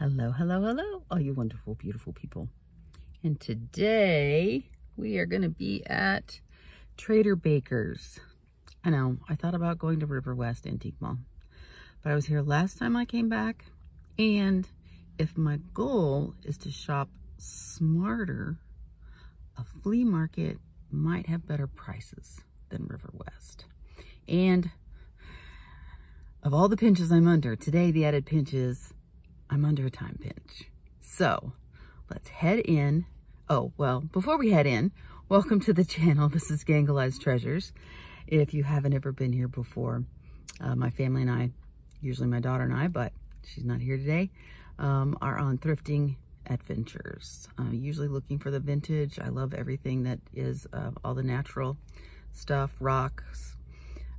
Hello, hello, hello, all you wonderful, beautiful people. And today we are going to be at Traderbaker's. I know, I thought about going to Riverwest Antique Mall, but I was here last time I came back. And if my goal is to shop smarter, a flea market might have better prices than Riverwest. And of all the pinches I'm under, today the added pinch is I'm under a time pinch. So let's head in. Oh, well, before we head in, welcome to the channel. This is Gangelized Treasures. If you haven't ever been here before, uh, my family and I, usually my daughter and I, but she's not here today, um, are on thrifting adventures. Uh, usually looking for the vintage. I love everything that is uh, all the natural stuff, rocks,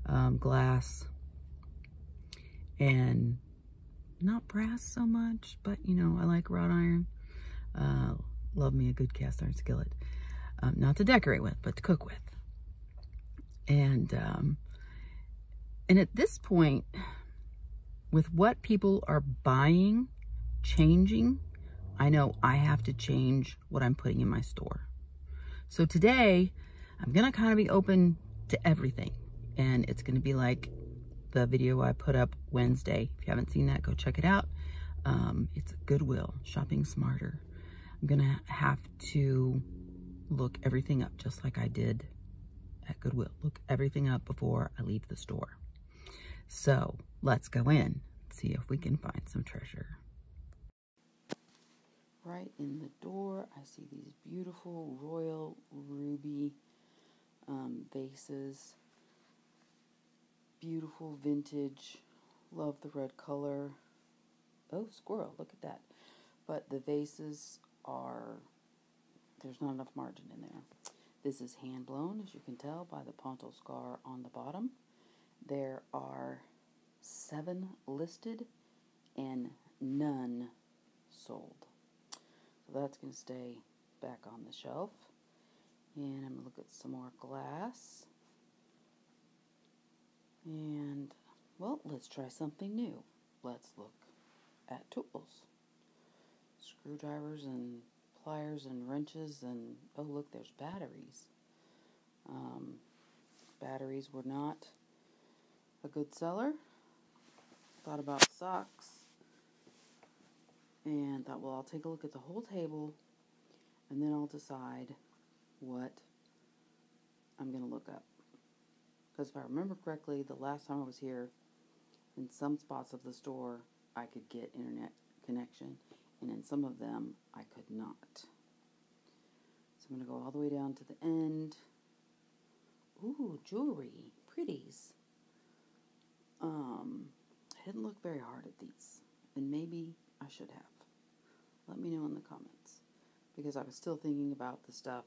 um, glass, and not brass so much, but you know, I like wrought iron. Uh, love me a good cast iron skillet. Um, not to decorate with, but to cook with. And, um, and at this point, with what people are buying, changing, I know I have to change what I'm putting in my store. So today, I'm going to kind of be open to everything. And it's going to be like the video I put up Wednesday. If you haven't seen that, go check it out. Um, it's Goodwill, Shopping Smarter. I'm to have to look everything up just like I did at Goodwill. Look everything up before I leave the store. So let's go in, see if we can find some treasure. Right in the door, I see these beautiful royal ruby um, vases beautiful vintage. Love the red color. Oh, squirrel, look at that. But the vases are, there's not enough margin in there. This is hand blown, as you can tell by the pontil scar on the bottom. There are seven listed and none sold. So that's going to stay back on the shelf. And I'm going to look at some more glass. And, well, let's try something new. Let's look at tools. Screwdrivers and pliers and wrenches and, oh look, there's batteries. Um, batteries were not a good seller. Thought about socks and thought, well, I'll take a look at the whole table and then I'll decide what I'm going to look up. Because if I remember correctly, the last time I was here, in some spots of the store, I could get internet connection, and in some of them, I could not. So I'm going to go all the way down to the end. Ooh, jewelry, pretties. Um, I didn't look very hard at these, and maybe I should have. Let me know in the comments, because I was still thinking about the stuff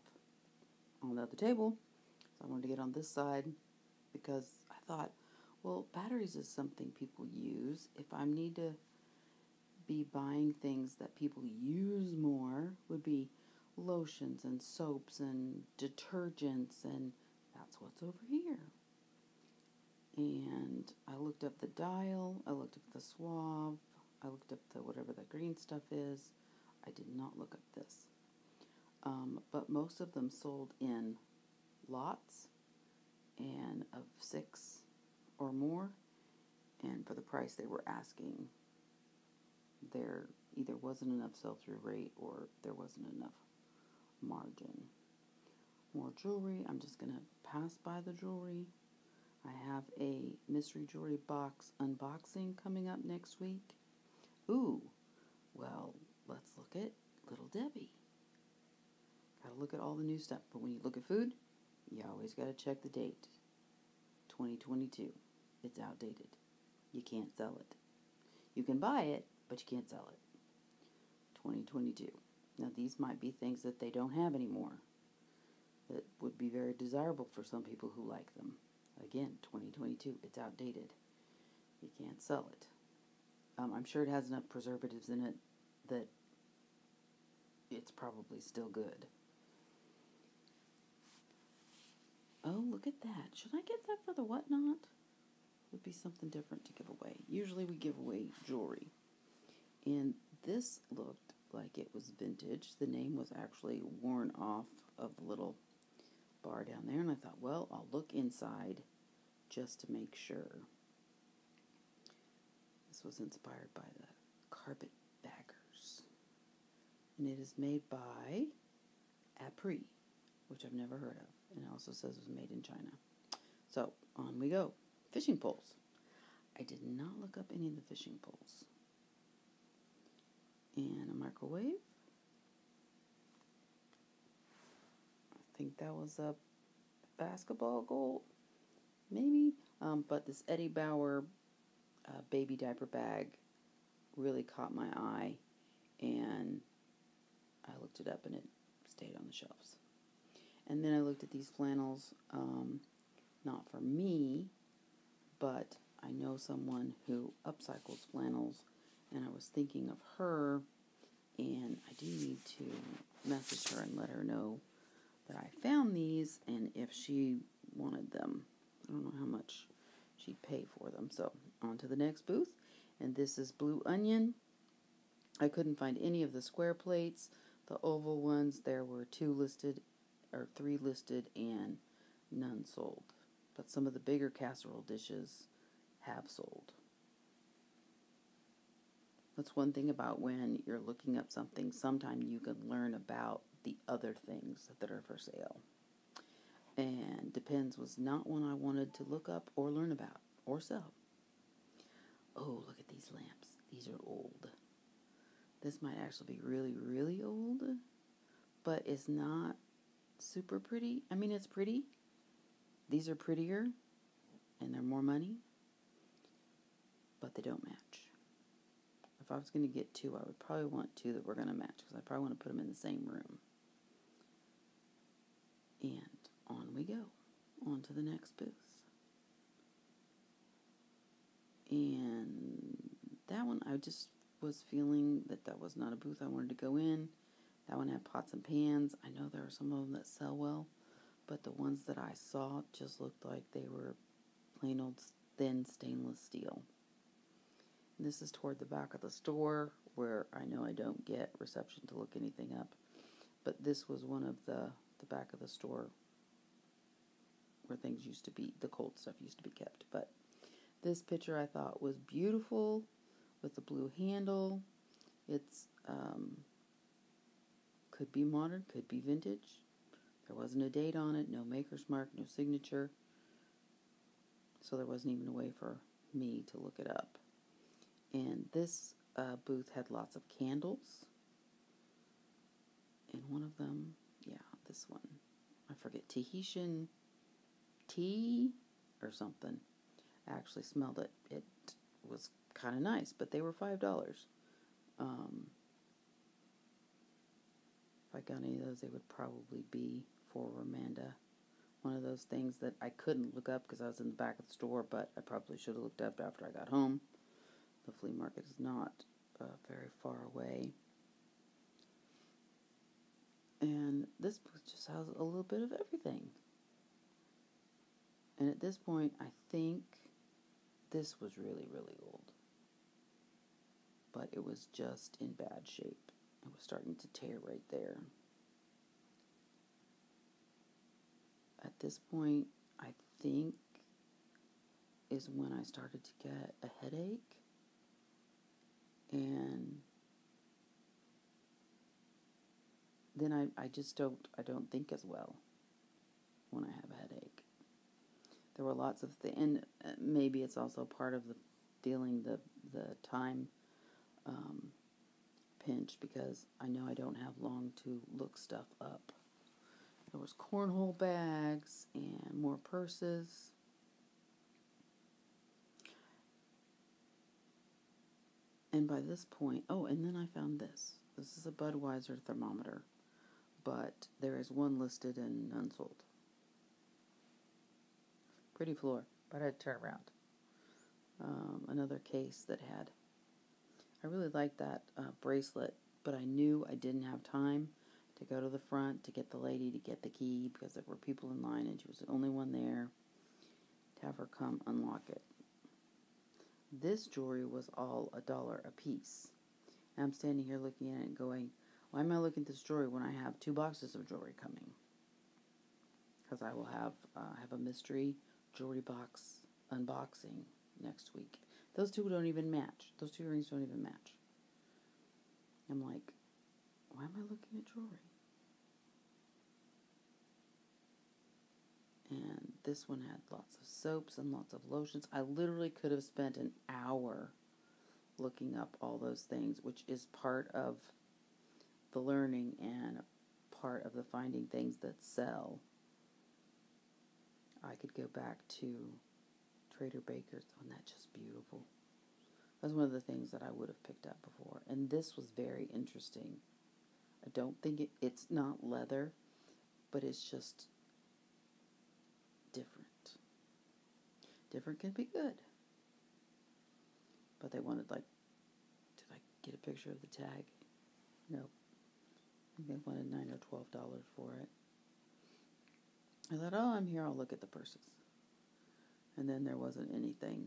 on the other table. So I wanted to get on this side because I thought, well, batteries is something people use. If I need to be buying things that people use more, would be lotions and soaps and detergents, and that's what's over here. And I looked up the dial, I looked up the Suave, I looked up the whatever the green stuff is. I did not look up this. Um, but most of them sold in lots and of six or more, and for the price they were asking, there either wasn't enough sell through rate or there wasn't enough margin. More jewelry. I'm just going to pass by the jewelry. I have a mystery jewelry box unboxing coming up next week. Ooh, well, let's look at Little Debbie. Gotta look at all the new stuff. But when you look at food, you always got to check the date. 2022. It's outdated. You can't sell it. You can buy it, but you can't sell it. 2022. Now, these might be things that they don't have anymore that would be very desirable for some people who like them. Again, 2022. It's outdated. You can't sell it. Um, I'm sure it has enough preservatives in it that it's probably still good. Oh, look at that. Should I get that for the whatnot? Would be something different to give away. Usually we give away jewelry. And this looked like it was vintage. The name was actually worn off of the little bar down there, and I thought, well, I'll look inside just to make sure. This was inspired by the carpet baggers, and it is made by Apri, which I've never heard of, and it also says it was made in China. So on we go. Fishing poles. I did not look up any of the fishing poles. And a microwave. I think that was a basketball goal, maybe. Um, but this Eddie Bauer uh, baby diaper bag really caught my eye, and I looked it up, and it stayed on the shelves. And then I looked at these flannels, um, not for me, but I know someone who upcycles flannels, and I was thinking of her, and I do need to message her and let her know that I found these and if she wanted them. I don't know how much she'd pay for them. So, on to the next booth, and this is Blue Onion. I couldn't find any of the square plates. The oval ones, there were two listed, or three listed, and none sold. But some of the bigger casserole dishes have sold. That's one thing about when you're looking up something, sometimes you can learn about the other things that are for sale. And Depends was not one I wanted to look up or learn about or sell. Oh, look at these lamps. These are old. This might actually be really, really old, but it's not super pretty. I mean, it's pretty. These are prettier and they're more money, but they don't match. If I was going to get two, I would probably want two that were going to match because I probably want to put them in the same room. And on we go, on to the next booth. And that one, I just was feeling that that was not a booth I wanted to go in. That one had pots and pans. I know there are some of them that sell well, but the ones that I saw just looked like they were plain old thin stainless steel. And this is toward the back of the store where I know I don't get reception to look anything up, but this was one of the the back of the store where things used to be, the cold stuff used to be kept. But this picture I thought was beautiful with the blue handle. It's um, could be modern, could be vintage. There wasn't a date on it, no maker's mark, no signature. So there wasn't even a way for me to look it up. And this uh, booth had lots of candles. And one of them yeah, this one. I forget Tahitian tea or something. I actually smelled it. It was kind of nice, but they were five dollars. Um, if I got any of those, they would probably be for Amanda. One of those things that I couldn't look up because I was in the back of the store, but I probably should have looked up after I got home. The flea market is not uh, very far away. And this book just has a little bit of everything. And at this point, I think this was really, really old. But it was just in bad shape. It was starting to tear right there. At this point, I think is when I started to get a headache. And then I, I just don't I don't think as well when I have a headache. There were lots of things, and uh, maybe it's also part of the feeling the the time um, pinch because I know I don't have long to look stuff up. There was cornhole bags and more purses. And by this point, oh, and then I found this. This is a Budweiser thermometer but there is one listed and none sold. Pretty floor, but I had to turn around. Um, another case that had. I really liked that uh, bracelet, but I knew I didn't have time to go to the front to get the lady to get the key because there were people in line and she was the only one there to have her come unlock it. This jewelry was all a dollar a piece, And I'm standing here looking at it and going, why am I looking at this jewelry when I have two boxes of jewelry coming? Because I will have uh, have a mystery jewelry box unboxing next week. Those two don't even match. Those two rings don't even match. I'm like, why am I looking at jewelry? And this one had lots of soaps and lots of lotions. I literally could have spent an hour looking up all those things, which is part of the learning and part of the finding things that sell. I could go back to Traderbaker's. And that's just beautiful. That's one of the things that I would have picked up before. And this was very interesting. I don't think it, it's not leather, but it's just different. Different can be good. But they wanted, like, did I get a picture of the tag? Nope. They wanted 9 or $12 for it. I thought, oh, I'm here, I'll look at the purses. And then there wasn't anything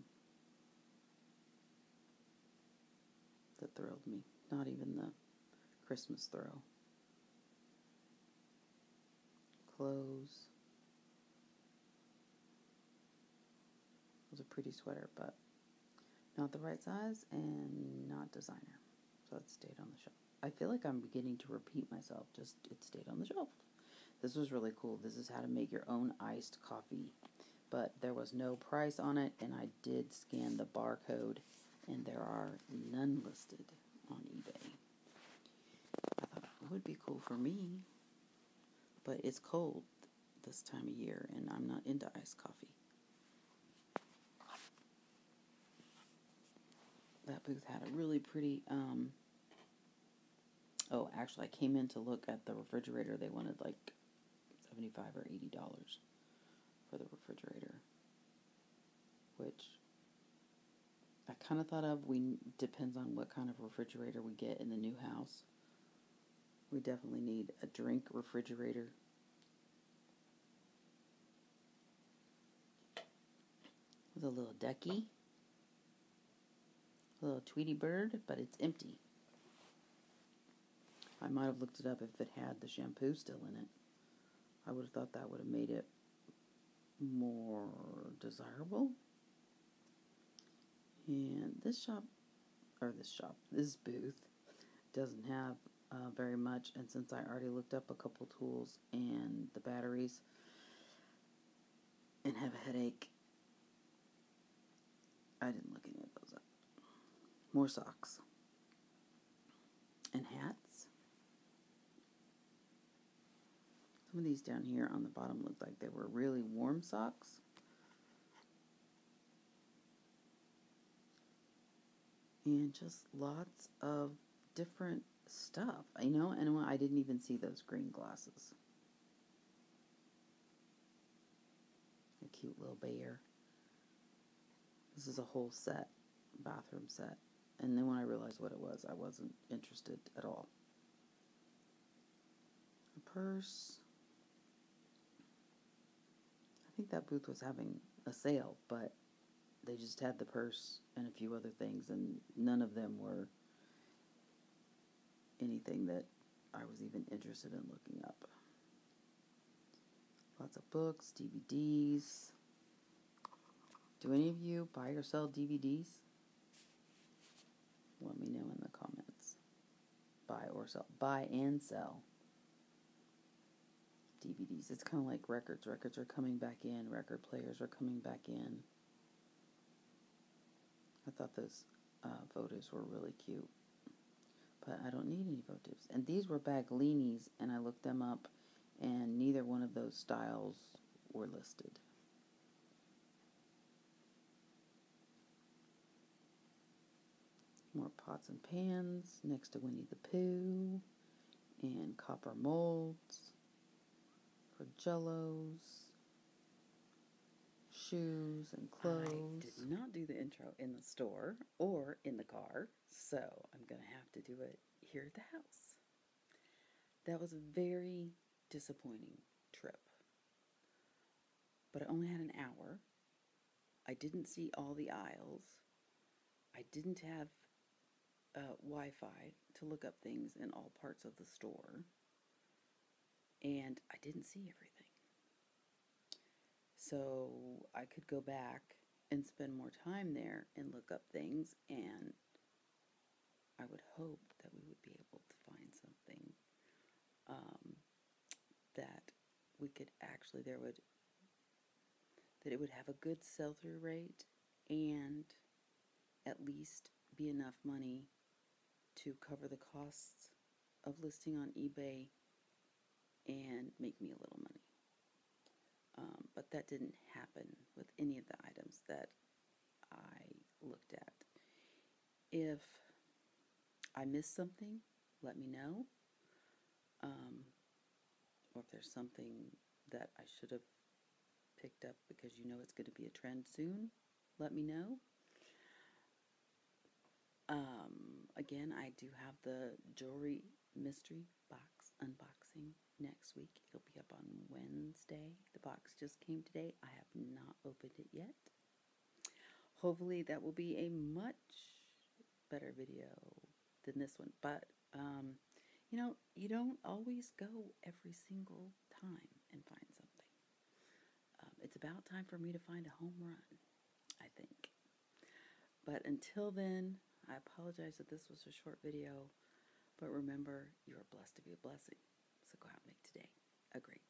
that thrilled me. Not even the Christmas throw. Clothes. It was a pretty sweater, but not the right size and not designer. So it stayed on the shelf. I feel like I'm beginning to repeat myself, just it stayed on the shelf. This was really cool. This is how to make your own iced coffee. But there was no price on it, and I did scan the barcode, and there are none listed on eBay. I thought it would be cool for me, but it's cold this time of year, and I'm not into iced coffee. That booth had a really pretty um, Oh, actually, I came in to look at the refrigerator. They wanted like seventy-five or eighty dollars for the refrigerator, which I kind of thought of. We depends on what kind of refrigerator we get in the new house. We definitely need a drink refrigerator. With a little ducky, a little Tweety bird, but it's empty. I might have looked it up if it had the shampoo still in it. I would have thought that would have made it more desirable. And this shop, or this shop, this booth doesn't have uh, very much. And since I already looked up a couple tools and the batteries and have a headache, I didn't look any of those up. More socks and hats. Some of these down here on the bottom looked like they were really warm socks. And just lots of different stuff, you know, and I didn't even see those green glasses. A cute little bear. This is a whole set, bathroom set. And then when I realized what it was, I wasn't interested at all. A purse think that booth was having a sale, but they just had the purse and a few other things, and none of them were anything that I was even interested in looking up. Lots of books, DVDs. Do any of you buy or sell DVDs? Let me know in the comments. Buy or sell. Buy and sell. DVDs. It's kind of like records. Records are coming back in, record players are coming back in. I thought those uh, votives were really cute. But I don't need any votives. And these were Baggallinis, and I looked them up, and neither one of those styles were listed. More pots and pans next to Winnie the Pooh, and copper molds for jellos, shoes, and clothes. I did not do the intro in the store or in the car, so I'm going to have to do it here at the house. That was a very disappointing trip. But I only had an hour. I didn't see all the aisles. I didn't have uh, Wi-Fi to look up things in all parts of the store, and I didn't see everything. So I could go back and spend more time there and look up things, and I would hope that we would be able to find something um, that we could actually there would that it would have a good sell-through rate and at least be enough money to cover the costs of listing on eBay make me a little money. Um, but that didn't happen with any of the items that I looked at. If I missed something, let me know. Um, or if there's something that I should have picked up because you know it's going to be a trend soon, let me know. Um, again, I do have the jewelry mystery box unboxing next week. It'll be up on Wednesday. The box just came today. I have not opened it yet. Hopefully, that will be a much better video than this one. But, um, you know, you don't always go every single time and find something. Um, it's about time for me to find a home run, I think. But until then, I apologize that this was a short video, but remember, you are blessed to be a blessing agree.